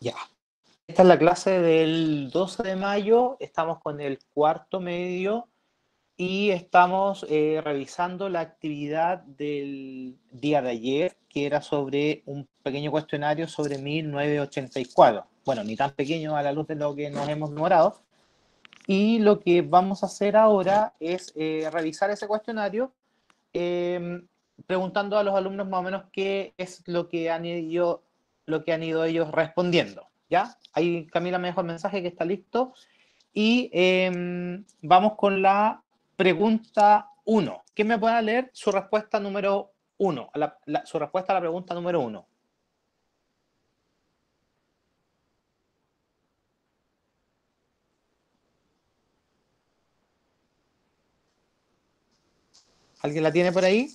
Ya. Esta es la clase del 12 de mayo, estamos con el cuarto medio y estamos eh, revisando la actividad del día de ayer, que era sobre un pequeño cuestionario sobre 1984. Bueno, ni tan pequeño a la luz de lo que nos hemos demorado. Y lo que vamos a hacer ahora es eh, revisar ese cuestionario em, preguntando a los alumnos más o menos qué es lo que han ido, lo que han ido ellos respondiendo. ¿Ya? Ahí Camila me dejó el mensaje que está listo. Y em, vamos con la pregunta 1. ¿Quién me puede leer su respuesta número 1? su respuesta a la pregunta número 1. ¿Alguien la tiene por ahí?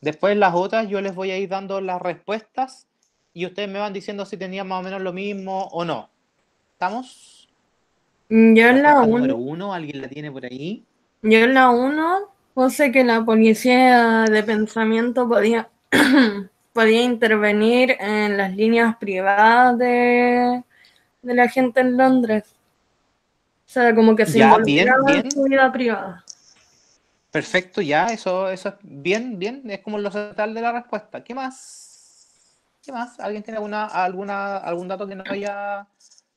Después las otras yo les voy a ir dando las respuestas y ustedes me van diciendo si tenían más o menos lo mismo o no. ¿Estamos? Mm, yo en la 1. Número 1, ¿alguien la tiene por ahí? Yo en la 1 puse que la policía de pensamiento podía, podía intervenir en las líneas privadas de, de la gente en Londres. O sea, como que se involucraba en su vida privada. Perfecto, ya, eso, eso es bien, bien, es como lo central de la respuesta. ¿Qué más? ¿Qué más? ¿Alguien tiene alguna, alguna, algún dato que no haya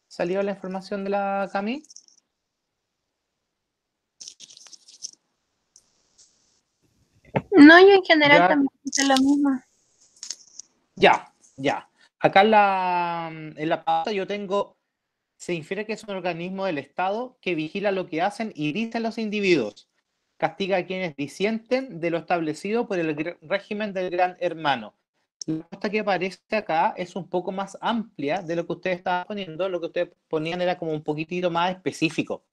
salido la información de la Cami? No, yo en general también hice lo mismo. Ya, ya. Acá en la, en la pauta yo tengo, se infiere que es un organismo del Estado que vigila lo que hacen y dicen los individuos castiga a quienes disienten de lo establecido por el régimen del gran hermano. La respuesta que aparece acá es un poco más amplia de lo que ustedes estaban poniendo. Lo que ustedes ponían era como un poquitito más específico.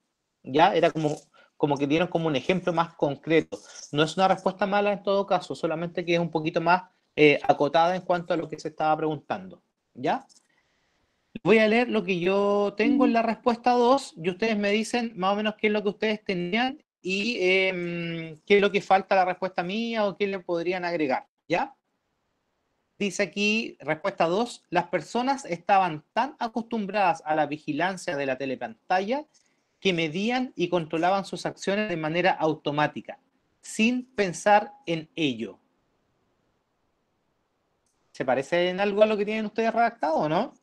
¿Ya? Era como, como que dieron como un ejemplo más concreto. No es una respuesta mala en todo caso, solamente que es un poquito más eh, acotada en cuanto a lo que se estaba preguntando. ¿Ya? Voy a leer lo que yo tengo en la respuesta 2 y ustedes me dicen más o menos qué es lo que ustedes tenían y em, qué es lo que falta la respuesta mía o qué le podrían agregar, ¿ya? Dice aquí, respuesta 2, las personas estaban tan acostumbradas a la vigilancia de la telepantalla que medían y controlaban sus acciones de manera automática, sin pensar en ello. ¿Se parece en algo a lo que tienen ustedes redactado o no?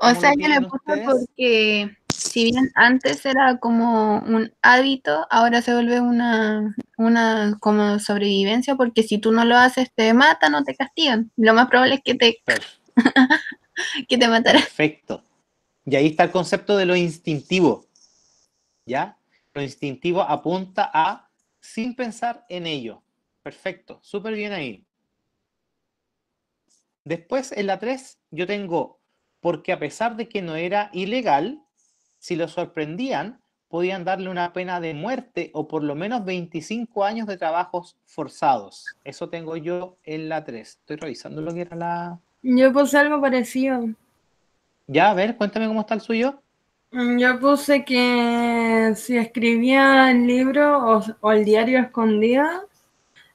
o sea, yo le puse porque si bien antes era como un hábito, ahora se vuelve una, una como sobrevivencia, porque si tú no lo haces, te matan o te castigan. Lo más probable es que te, que te mataran. Perfecto. Y ahí está el concepto de lo instintivo. ¿Ya? Lo instintivo apunta a sin pensar en ello. Perfecto. Súper bien ahí. Después, en la 3, yo tengo, porque a pesar de que no era ilegal, si lo sorprendían, podían darle una pena de muerte o por lo menos 25 años de trabajos forzados. Eso tengo yo en la 3. Estoy revisando lo que era la... Yo puse algo parecido. Ya, a ver, cuéntame cómo está el suyo. Mm, yo puse que si escribía el libro o, el diario escondida,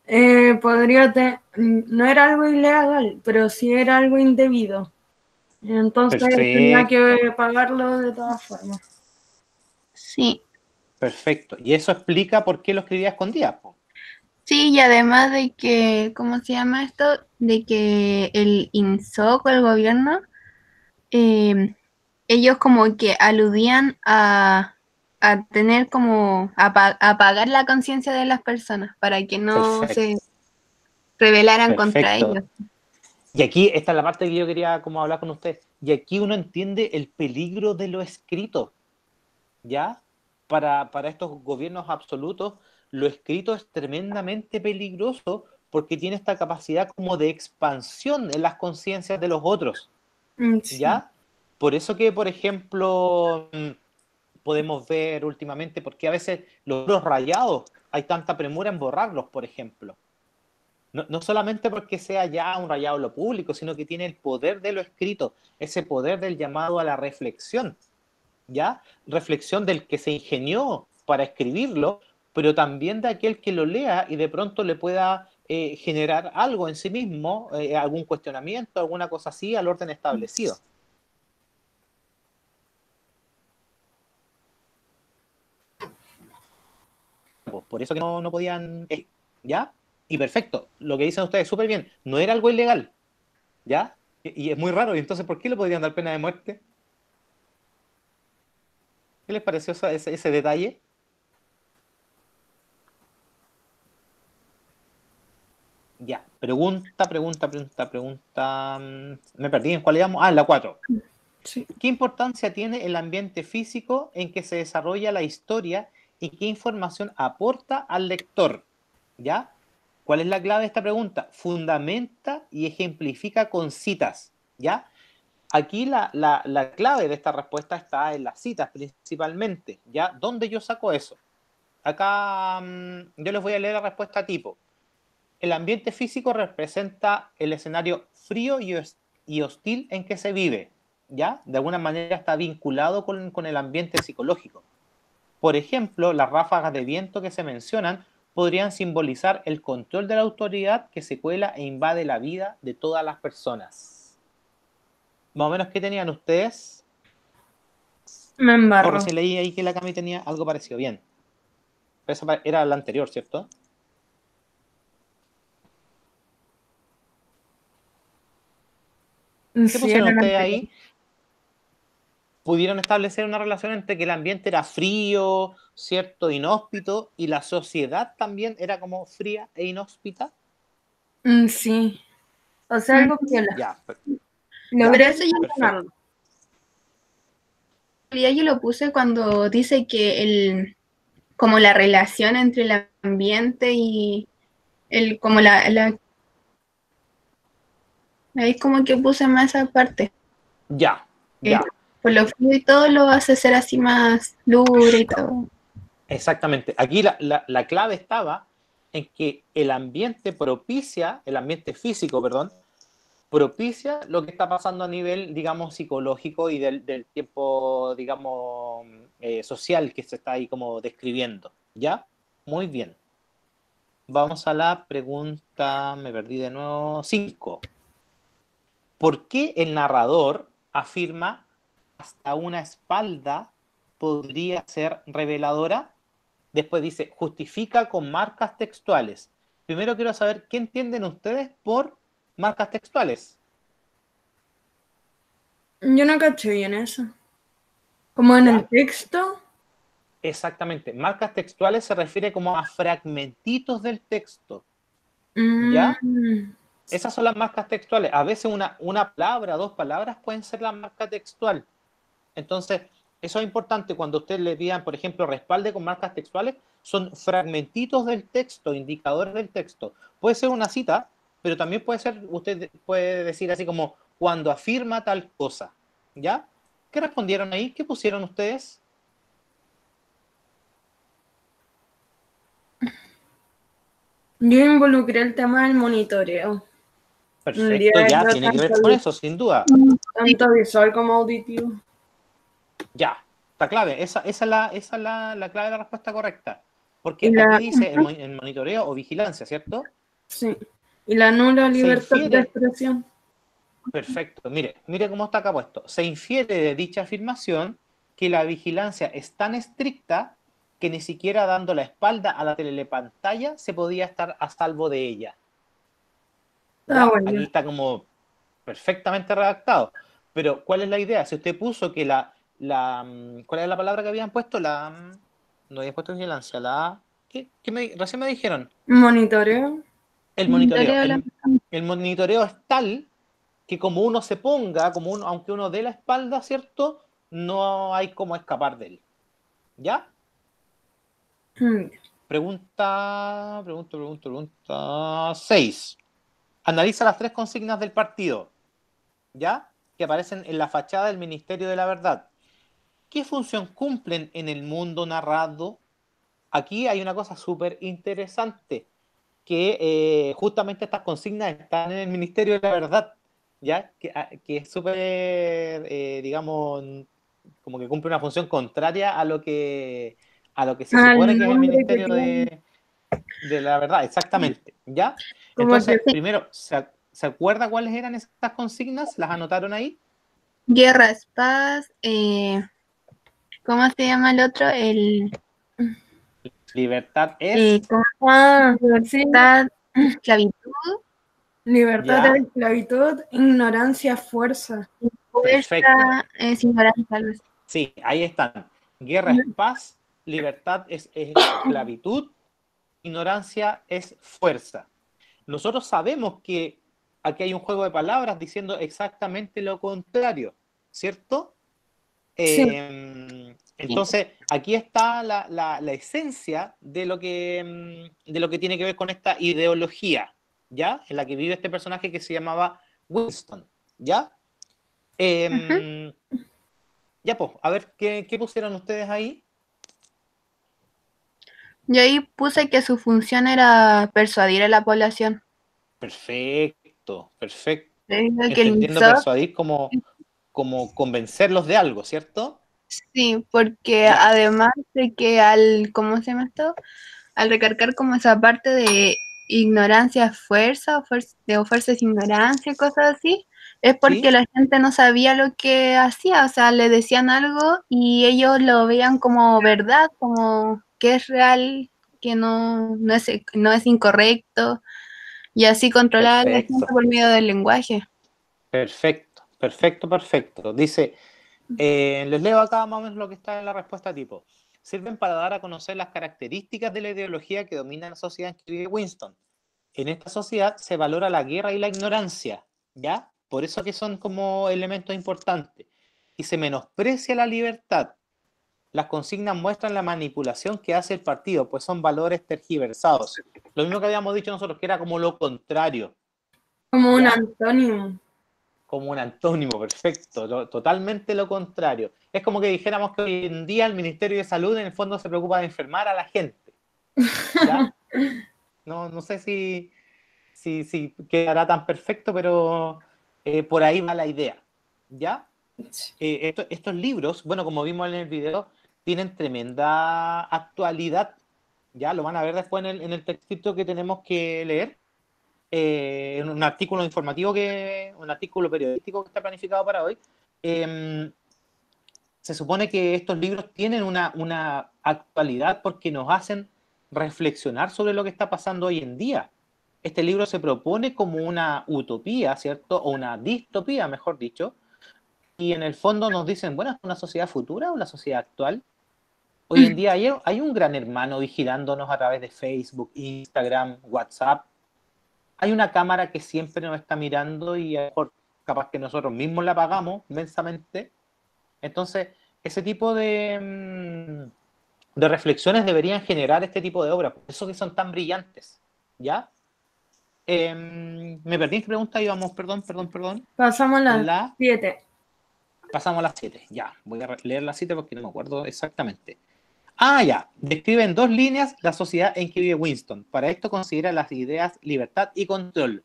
eh, podría tener, no era algo ilegal, pero sí era algo indebido. Entonces tenía que pagarlo de todas formas. Sí. Perfecto. Y eso explica por qué lo escribía escondida. Sí, y además de que, ¿cómo se llama esto? De que el INSOC o el gobierno, em, ellos como que aludían a, tener como, a, apagar la conciencia de las personas para que no se rebelaran contra ellos. Y aquí, esta es la parte que yo quería como hablar con usted. Y aquí uno entiende el peligro de lo escrito. ¿Ya? Para, para estos gobiernos absolutos, lo escrito es tremendamente peligroso porque tiene esta capacidad como de expansión en las conciencias de los otros. Mm, ¿Ya? Por eso que, por ejemplo, mm, podemos ver últimamente, porque a veces los rayados, hay tanta premura en borrarlos, por ejemplo. No, solamente porque sea ya un rayado lo público, sino que tiene el poder de lo escrito, ese poder del llamado a la reflexión, ¿ya? Reflexión del que se ingenió para escribirlo, pero también de aquel que lo lea y de pronto le pueda eh, generar algo en sí mismo, eh, algún cuestionamiento, alguna cosa así al orden establecido. Por eso que no, no podían, ¿ya? Y perfecto, lo que dicen ustedes súper bien, no era algo ilegal, ¿ya? Y, y es muy raro, y entonces ¿por qué le podrían dar pena de muerte? ¿Qué les pareció ese, ese detalle? Ya, pregunta, pregunta, pregunta, pregunta. mm, Me perdí en cuál íbamos. Ah, en la 4. Sí. ¿Qué importancia tiene el ambiente físico en que se desarrolla la historia y qué información aporta al lector? ¿Ya? ¿Cuál es la clave de esta pregunta? Fundamenta y ejemplifica con citas. ¿Ya? Aquí la, la- la clave de esta respuesta está en las citas principalmente. ¿Ya? ¿Dónde yo saco eso? Acá mm, yo les voy a leer la respuesta tipo. El ambiente físico representa el escenario frío y hostil en que se vive. ¿ya? De alguna manera está vinculado con, con el ambiente psicológico. Por ejemplo, las ráfagas de viento que se mencionan podrían simbolizar el control de la autoridad que se cuela e invade la vida de todas las personas. Más o menos, ¿qué tenían ustedes? Me embarro. recién leí ahí que la Cami tenía algo parecido. Bien. Esa era la anterior, ¿cierto? ¿Qué pusieron ustedes ahí? Pudieron establecer una relación entre que el ambiente era frío, cierto, inhóspito, y la sociedad también era como fría e inhóspita. Mm, Sí. O sea, algo piola. Ya, per- Logré Pero eso realidad yo lo puse cuando dice que el como la relación entre el ambiente y el como la, la ahí como que puse más esa parte. ya, ya. Por lo frío y todo lo hace ser así más lúgubre y todo. Exactamente. Aquí la, la- la clave estaba en que el ambiente propicia, el ambiente físico, perdón, propicia lo que está pasando a nivel, digamos, psicológico y del, del tiempo, digamos, eh, social que se está ahí como describiendo. ¿Ya? Muy bien. Vamos a la pregunta, me perdí de nuevo, 5. ¿Por qué el narrador afirma hasta una espalda podría ser reveladora? Después dice, justifica con marcas textuales. Primero quiero saber qué entienden ustedes por marcas textuales. Yo no caché bien eso. Como en el texto. Exactamente. Marcas textuales se refiere como a fragmentitos del texto. Mm, ¿Ya? Esas son las marcas textuales. A veces una, una palabra, dos palabras pueden ser la marca textual. Entonces, eso es importante cuando usted le pidan, por ejemplo, respalde con marcas textuales, son fragmentitos del texto, indicadores del texto. Puede ser una cita, pero también puede ser, usted puede decir así como cuando afirma tal cosa. ¿Ya? ¿Qué respondieron ahí? ¿Qué pusieron ustedes? Yo involucré el tema del monitoreo, Perfecto, Ya, tiene que ver con eso, sin duda. tanto visual como auditivo. Ya, está clave. Esa, esa es, la, esa es la, la clave de la respuesta correcta. Porque La- aquí dice el, mo- el monitoreo o vigilancia, ¿cierto? Sí. Y la nula libertad de expresión. Perfecto. Mire, mire cómo está acá puesto. Se infiere de dicha afirmación que la vigilancia es tan estricta que ni siquiera dando la espalda a la telepantalla se podía estar a salvo de ella. Ah, bueno. Aquí está como perfectamente redactado. Pero, ¿cuál es la idea? Si usted puso que la, la mm, ¿cuál es la palabra que habían puesto? La, mm, no habían puesto vigilancia, la, ¿qué, qué me, recién me dijeron? Monitoreo. El monitoreo. Monitoreo El, la- el monitoreo es tal que como uno se ponga, como uno, aunque uno dé la espalda, ¿cierto? No hay como escapar de él. ¿Ya? Mm, Pregunta, pregunta, pregunta, pregunta 6. Analiza las tres consignas del partido, ¿ya? Que aparecen en la fachada del Ministerio de la Verdad. ¿Qué función cumplen en el mundo narrado? Aquí hay una cosa súper interesante, que eh, justamente estas consignas están en el Ministerio de la Verdad, ¿ya? Que, ah, que es súper, eh, digamos, como que cumple una función contraria a lo que, a lo que se Al supone que es el Ministerio de... de la verdad, exactamente. ¿Ya? Entonces, que- primero, ¿se, se acuerda cuáles eran estas consignas? ¿Las anotaron ahí? Guerra es paz. eh, ¿Cómo se llama el otro? El. Libertad es. eh, ¿cómo Ah, sí. está? Esclavitud. Libertad Ya. de esclavitud, ignorancia, fuerza. Perfecto. Fuerza es ignorancia. Sí, ahí están. Guerra es paz, libertad es, es esclavitud, ignorancia es fuerza. Nosotros sabemos que aquí hay un juego de palabras diciendo exactamente lo contrario, ¿cierto? Sí. Eh, entonces, aquí está la, la- la esencia de lo, que, mm, de lo que tiene que ver con esta ideología, ¿ya? En la que vive este personaje que se llamaba Winston, ¿ya? Em, ya, pues, a ver, ¿qué, qué pusieron ustedes ahí? Yo ahí puse que su función era persuadir a la población. Perfecto, perfecto. Entendiendo persuadir como, como convencerlos de algo, ¿cierto? Sí, porque además de que al, ¿cómo se llama esto? Al recargar como esa parte de ignorancia es fuerza, o fuerza, de fuerza es ignorancia, cosas así, es porque Sí. la gente no sabía lo que hacía, o sea, le decían algo y ellos lo veían como verdad, como que es real, que no, no es, no es incorrecto, y así controlar a la gente por medio del lenguaje. Perfecto, perfecto, perfecto. Dice, eh, les leo acá más o menos lo que está en la respuesta tipo. Sirven para dar a conocer las características de la ideología que domina la sociedad en que vive Winston. En esta sociedad se valora la guerra y la ignorancia, ¿ya? Por eso que son como elementos importantes. Y se menosprecia la libertad. Las consignas muestran la manipulación que hace el partido, pues son valores tergiversados. Lo mismo que habíamos dicho nosotros, que era como lo contrario Como un antónimo. Como un antónimo, perfecto, lo- totalmente lo contrario. Es como que dijéramos que hoy en día el Ministerio de Salud en el fondo se preocupa de enfermar a la gente. ¿ya? No, no sé si, si, si quedará tan perfecto, pero eh, por ahí va la idea. ¿Ya? Eh, esto- estos libros, bueno, como vimos en el video, tienen tremenda actualidad. Ya lo van a ver después en el, en el textito que tenemos que leer. Eh, en un artículo informativo que, un artículo periodístico que está planificado para hoy. Em, se supone que estos libros tienen una, una actualidad porque nos hacen reflexionar sobre lo que está pasando hoy en día. Este libro se propone como una utopía, ¿cierto? O una distopía, mejor dicho. Y en el fondo nos dicen, bueno, ¿es una sociedad futura o la sociedad actual? Hoy en día hay, hay un gran hermano vigilándonos a través de Facebook, Instagram, WhatsApp. Hay una cámara que siempre nos está mirando y a lo mejor capaz que nosotros mismos la apagamos inmensamente. Entonces, ese tipo de, mm, de reflexiones deberían generar este tipo de obras, por eso que son tan brillantes, ¿ya? Em, me perdí en pregunta íbamos, perdón, perdón, perdón. Pasamos a las La, 7. pasamos a las 7, ya, voy a leer las 7 porque no me acuerdo exactamente. Ah, ya, describe en dos líneas la sociedad en que vive Winston. Para esto considera las ideas libertad y control.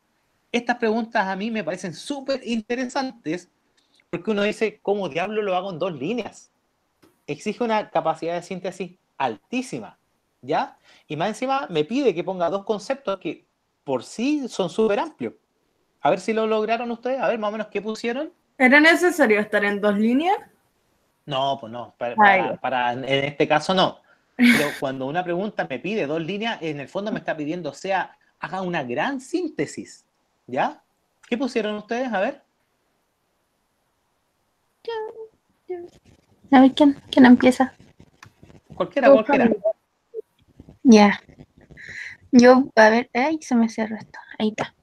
Estas preguntas a mí me parecen súper interesantes porque uno dice, ¿cómo diablo lo hago en dos líneas? Exige una capacidad de síntesis altísima, ¿ya? Y más encima me pide que ponga dos conceptos que por sí son súper amplios. A ver si lo lograron ustedes, a ver más o menos qué pusieron. ¿Era necesario estar en dos líneas? No, pues no, para, Ay. para- para- en este caso no. Pero cuando una pregunta me pide dos líneas, en el fondo me está pidiendo, o sea, haga una gran síntesis, ¿ya? ¿Qué pusieron ustedes? A ver. A ver, ¿quién, quién empieza? Cualquiera, cualquiera. Ya. Yo, a ver, ay, se me cerró esto. Ahí está.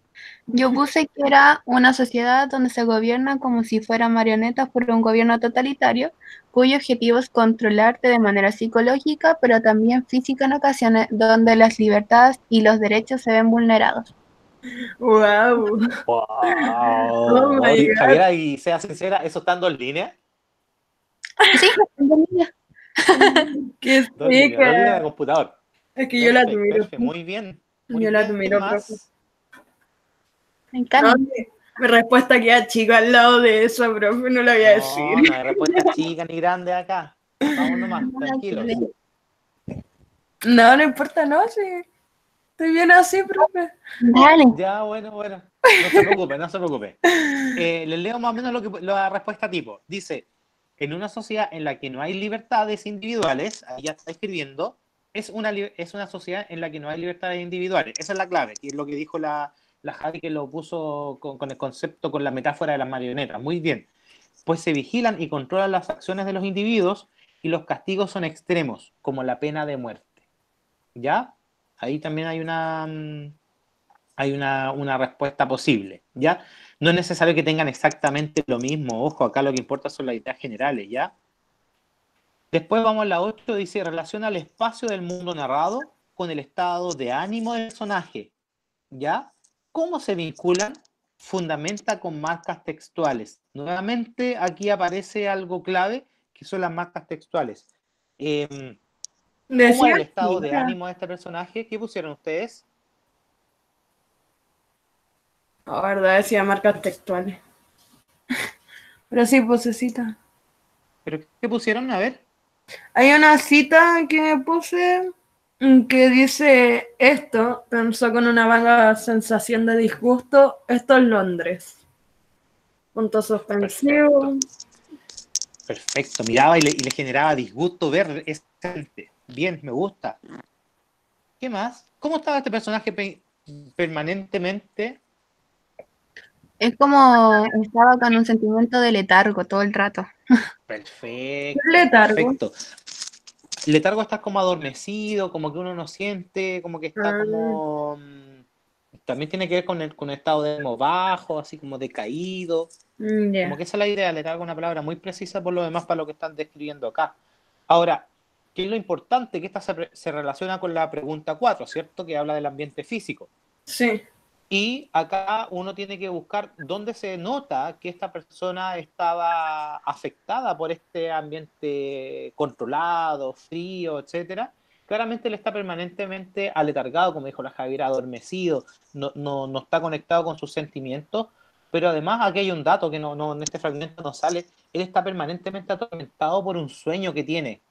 Yo puse que era una sociedad donde se gobierna como si fueran marionetas por un gobierno totalitario, cuyo objetivo es controlarte de manera psicológica, pero también física en ocasiones, donde las libertades y los derechos se ven vulnerados. ¡Wow! Wow. Oh my Oye, God. Javiera, y sea sincera, ¿eso está en dos líneas? Sí. ¡Qué Dos líneas, dos líneas de chica! computador. Es que yo la admiro. Muy bien. muy Yo la admiro, ¿Qué. Me encanta. No, mi- respuesta queda chica al lado de esa, profe, no la voy a decir. no hay respuesta chica ni grande acá. Vamos nomás, tranquilos. No, no importa, no, sí. Estoy bien así, profe. Dale. Ya, bueno, bueno. No se preocupe, no se preocupe. Eh, les leo más o menos lo que, la respuesta tipo. Dice, en una sociedad en la que no hay libertades individuales, ahí ya está escribiendo, es una, es una sociedad en la que no hay libertades individuales. Esa es la clave, que es lo que dijo la, la Javi que lo puso con, el concepto, con la metáfora de las marionetas. Muy bien. Pues se vigilan y controlan las acciones de los individuos y los castigos son extremos, como la pena de muerte. ¿Ya? Ahí también hay una, mm, hay una, una respuesta posible, ¿ya? No es necesario que tengan exactamente lo mismo, ojo, acá lo que importa son las ideas generales, ¿ya? Después vamos a la 8, dice, relaciona el espacio del mundo narrado con el estado de ánimo del personaje, ¿ya? ¿Cómo se vinculan? Fundamenta con marcas textuales. Nuevamente aquí aparece algo clave, que son las marcas textuales. Em, ¿Cómo es el estado de ánimo de este personaje? ¿Qué pusieron ustedes? La verdad decía marcas textuales. Pero sí, posecita. ¿Pero qué pusieron? A ver. Hay una cita que puse mm, que dice esto, pensó con una vaga sensación de disgusto, esto es Londres. Punto suspensivo. Perfecto, miraba y le, y le generaba disgusto ver esa gente. Bien, me gusta. ¿Qué más? ¿Cómo estaba este personaje pe- permanentemente? Es como estaba con un sentimiento de letargo todo el rato. Perfecto. Letargo. Perfecto. Letargo está como adormecido, como que uno no siente, como que está Ah. como... mm, También tiene que ver con el, con el estado de ánimo bajo, así como decaído. Mm. Como que esa es la idea, letargo es una palabra muy precisa por lo demás para lo que están describiendo acá. Ahora, ¿qué es lo importante? Que esta se, se relaciona con la pregunta 4, ¿cierto? Que habla del ambiente físico. Sí. Y acá uno tiene que buscar dónde se nota que esta persona estaba afectada por este ambiente controlado, frío, etcétera. Claramente él está permanentemente aletargado, como dijo la Javier, adormecido, no, no, no está conectado con sus sentimientos, pero además aquí hay un dato que no, no, en este fragmento no sale, él está permanentemente atormentado por un sueño que tiene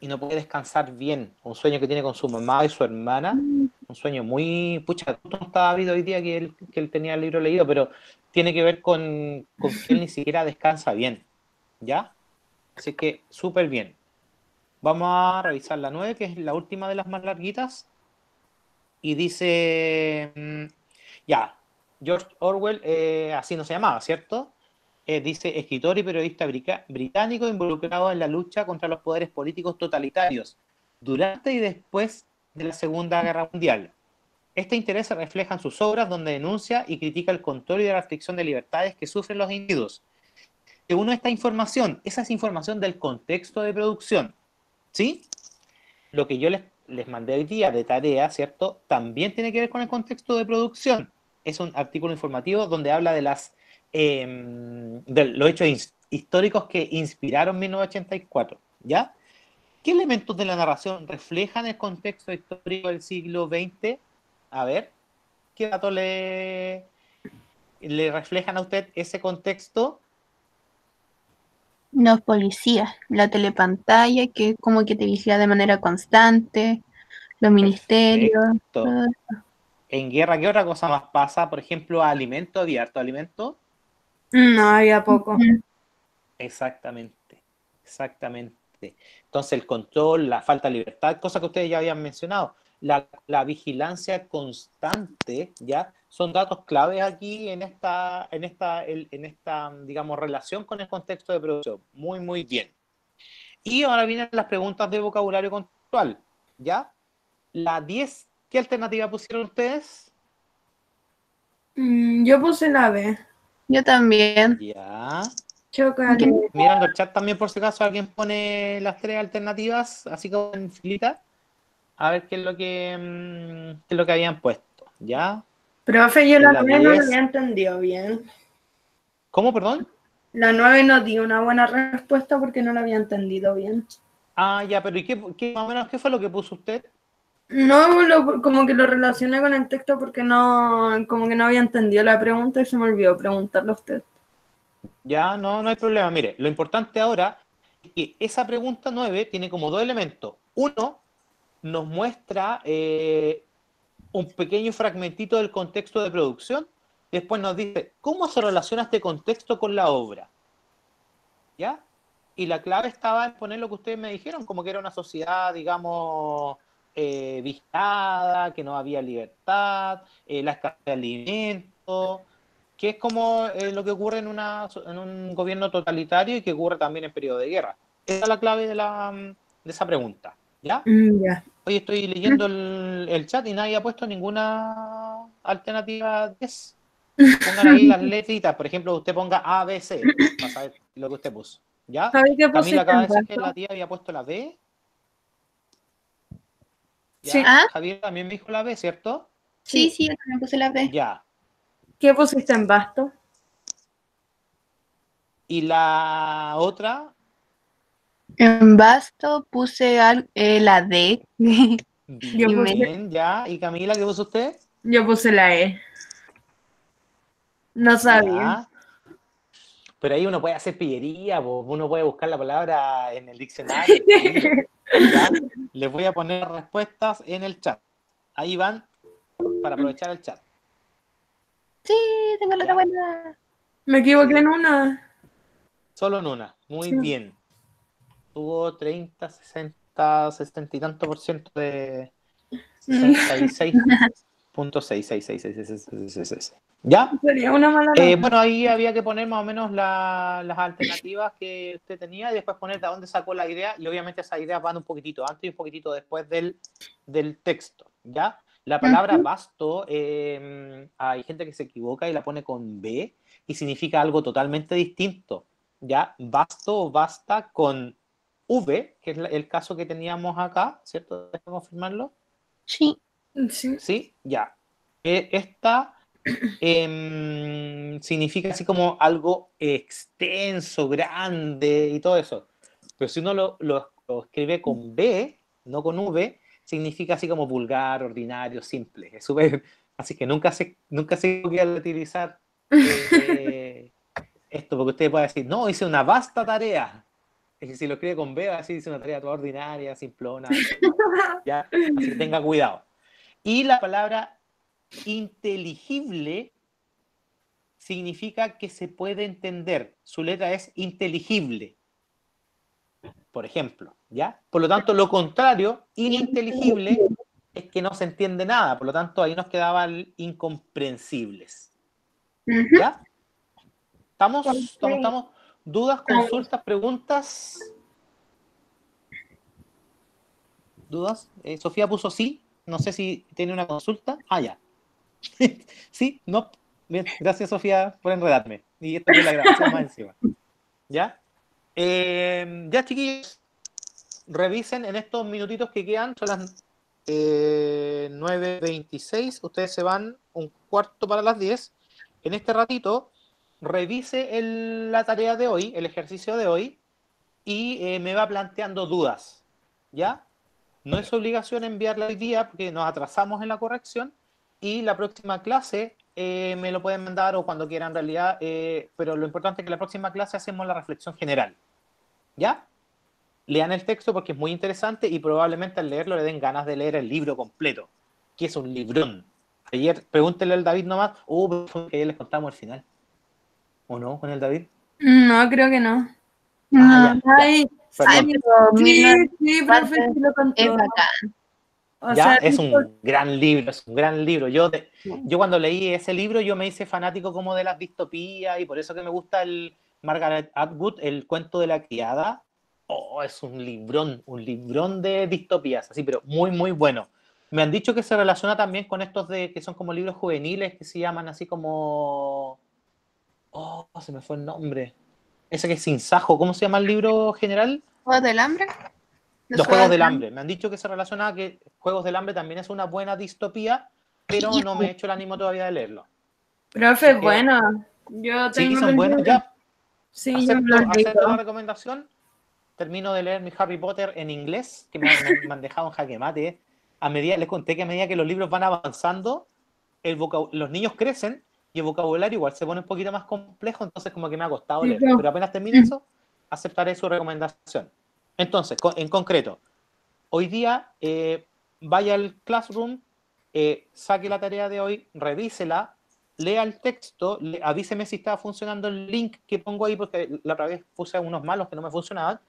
y no puede descansar bien, un sueño que tiene con su mamá y su hermana, un sueño muy, pucha, no estaba viendo hoy día que él, que él tenía el libro leído, pero tiene que ver con, con que él ni siquiera descansa bien, ¿ya? Así que súper bien. Vamos a revisar la 9, que es la última de las más larguitas. Y dice, mm, ya, George Orwell, eh, así no se llamaba, ¿cierto? Eh, dice, escritor y periodista británico involucrado en la lucha contra los poderes políticos totalitarios durante y después de la Segunda Guerra Mundial. Este interés se refleja en sus obras donde denuncia y critica el control y la restricción de libertades que sufren los individuos. Según esta información, esa es información del contexto de producción. ¿Sí? Lo que yo les, les mandé hoy día de tarea, ¿cierto? También tiene que ver con el contexto de producción. Es un artículo informativo donde habla de las eh, de los hechos his- históricos que inspiraron 1984, ¿ya? ¿Qué elementos de la narración reflejan el contexto histórico del siglo XX? A ver, ¿qué datos le, le reflejan a usted ese contexto? Los policías, la telepantalla que es como que te vigila de manera constante, los ministerios. Perfecto. En guerra, ¿qué otra cosa más pasa? Por ejemplo, alimento, había harto alimento. No, había poco. Exactamente, exactamente. Entonces, el control, la falta de libertad, cosas que ustedes ya habían mencionado, la, la vigilancia constante, ¿ya? Son datos claves aquí en esta, en esta, el- en esta, digamos, relación con el contexto de producción. Muy, muy bien. Y ahora vienen las preguntas de vocabulario contextual, ¿ya? La 10, ¿qué alternativa pusieron ustedes? Mm, yo puse la B. Yo también. Ya. Chocolate. Mirando el chat también, por si acaso, alguien pone las tres alternativas, así como en filita. A ver qué es lo que, mm, qué es lo que habían puesto. ¿Ya? Profe, yo la La 9 no la 10. había entendido bien. ¿Cómo, perdón? La 9 no dio una buena respuesta porque no la había entendido bien. Ah, ya, pero ¿y qué, qué- más o menos qué fue lo que puso usted? No, como que lo relacioné con el texto porque no, como que no había entendido la pregunta y se me olvidó preguntarle a usted. Ya, no, no hay problema. Mire, lo importante ahora es que esa pregunta 9 tiene como dos elementos. Uno, nos muestra eh, un pequeño fragmentito del contexto de producción, después nos dice cómo se relaciona este contexto con la obra. ¿Ya? Y la clave estaba en poner lo que ustedes me dijeron, como que era una sociedad, digamos, eh, vigilada, que no había libertad, eh, la escasez de alimentos, que es como eh, lo que ocurre en, una, en un gobierno totalitario y que ocurre también en periodo de guerra. Esa es la clave de, la, de esa pregunta. ¿Ya? Mm, ya. Hoy estoy leyendo el, el chat y nadie ha puesto ninguna alternativa 10. Pongan ahí las letritas, por ejemplo, usted ponga A, B, C, para saber lo que usted puso. ¿Ya? ¿Sabes qué pusiste Camila acaba de decir que la tía había puesto la B. ¿Ya? Sí. ¿Ah? Javier también me dijo la B, ¿cierto? Sí, sí, yo también puse la B. Ya. ¿Qué pusiste en basto? Y la otra, En basto puse al- eh, la D. Yo puse- bien, ya. ¿Y Camila, qué puso usted? Yo puse la E. No sabía. Pero ahí uno puede hacer pillería, uno puede buscar la palabra en el diccionario. Les voy a poner respuestas en el chat. Ahí van para aprovechar el chat. Sí, tengo la buena. Me equivoqué en una. Solo en una. Muy Sí. bien. Tuvo 30, 60, 60 y tanto por ciento de 66.6666666. ¿Ya? Sería una mala Eh, bueno, ahí había que poner más o menos la- las alternativas que usted tenía y después poner de dónde sacó la idea y obviamente esas ideas van un poquitito antes y un poquitito después del, del texto, ¿ya? La palabra basto, eh, hay gente que se equivoca y la pone con B y significa algo totalmente distinto, ¿ya? Basto o basta con V, que es el caso que teníamos acá, ¿cierto? Déjame confirmarlo. Sí. Sí. Sí, ya. Eh, esta em, significa así como algo extenso, grande y todo eso. Pero si uno lo, lo- lo escribe con B, no con V, significa así como vulgar, ordinario, simple. Es súper. Así que nunca se, nunca se al utilizar eh, esto, porque usted puede decir, no, hice una vasta tarea. Es que si lo escribe con B, va a decir, hice una tarea toda ordinaria, simplona. ¿ya? Así que tenga cuidado. Y la palabra inteligible significa que se puede entender. Su letra es inteligible. Por ejemplo, ¿ya? Por lo tanto, lo contrario, ininteligible, es que no se entiende nada. Por lo tanto, ahí nos quedaban incomprensibles. ¿Ya? ¿Estamos? ¿Estamos? ¿Estamos? ¿Dudas, consultas, preguntas? ¿Dudas? Eh, Sofía puso sí. No sé si tiene una consulta. Ah, ya. sí, no. Bien, gracias Sofía por enredarme. Y esto es la grabación más encima. ¿Ya? Eh, ya, chiquillos. Revisen en estos minutitos que quedan. Son las eh, 9.26. Ustedes se van un cuarto para las 10. En este ratito, revise el- la tarea de hoy, el ejercicio de hoy, y eh, me va planteando dudas. ¿Ya? No es obligación enviarla hoy día porque nos atrasamos en la corrección y la próxima clase eh, me lo pueden mandar o cuando quieran en realidad, eh, pero lo importante es que la próxima clase hacemos la reflexión general. ¿Ya? Lean el texto porque es muy interesante y probablemente al leerlo le den ganas de leer el libro completo, que es un librón. Ayer, pregúntenle al David nomás, fue que ayer les contamos el final. ¿O no, con el David? No, creo que no. Ah, No, ya. Ay, Perdón. Ay, sí, sí, profe, sí lo contó. es bacán. O ya, sea, es un gran libro, es un gran libro. Yo, de- yo cuando leí ese libro, yo me hice fanático como de las distopías y por eso que me gusta el Margaret Atwood, el cuento de la criada. Oh, es un librón, un librón de distopías, así, pero muy, muy bueno. Me han dicho que se relaciona también con estos de que son como libros juveniles que se llaman así como. Oh, se me fue el nombre. Ese que es sin sajo, ¿cómo se llama el libro general? ¿Juegos del hambre? Los Juegos del Hambre. Me han dicho que se relaciona a que Juegos del Hambre también es una buena distopía, pero no me he hecho el ánimo todavía de leerlo. Profe, que- bueno. Yo Sí, tengo son los buenos. Ya, Sí, acepto, acepto la recomendación. Termino de leer mi Harry Potter en inglés, que me, me- me han dejado en jaque mate. A medida, les conté que a medida que los libros van avanzando, el vocab- los niños crecen y el vocabulario igual se pone un poquito más complejo, entonces como que me ha costado Sí, leer. Pero apenas termine eso, aceptaré su recomendación. Entonces, en concreto, hoy día eh, vaya al Classroom, eh, saque la tarea de hoy, revísela, lea el texto, le- avíseme si estaba funcionando el link que pongo ahí, porque la otra vez puse unos malos que no me funcionaban,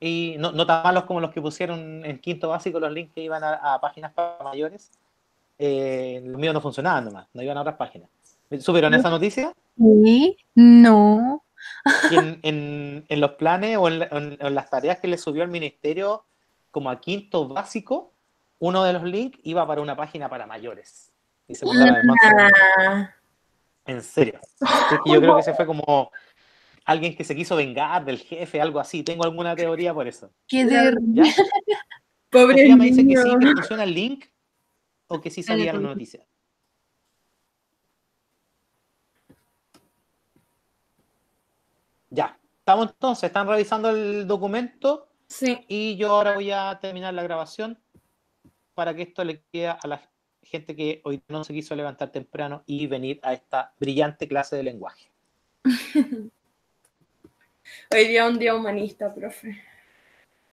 y no, no tan malos como los que pusieron en quinto básico, los links que iban a, a páginas para mayores. Eh, los míos no funcionaban nomás, no iban a otras páginas. ¿Supieron esa noticia? Sí, no. En, en- en los planes o en, la- en- en las tareas que le subió el ministerio como a quinto básico, uno de los links iba para una página para mayores. Y se al. Ah, En serio. Así que yo creo que ese fue como alguien que se quiso vengar del jefe, algo así. Tengo alguna teoría por eso. Qué pobre Sofía me dice que niño. sí, que funciona el link o que sí salía la noticia. Ya, estamos entonces, están revisando el documento Sí, y yo ahora voy a terminar la grabación para que esto le quede a la gente que hoy no se quiso levantar temprano y venir a esta brillante clase de lenguaje. hoy día un día humanista, profe.